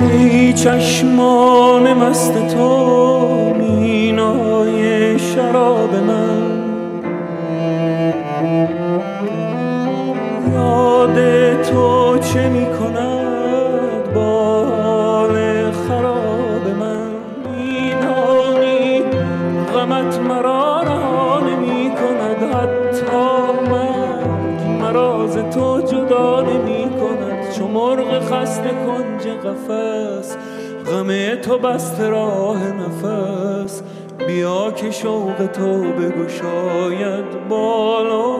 ای چشمان مست تو مینای شراب من. یاد تو چه می کند با حال خراب من؟ میدانی غمت مرا رها نمی کند حتی من مراز تو جدا نمی کند چو مرغ خسته کنج قفس غم تو بست راه نفس. بیا که شوق تو بگشاید بالا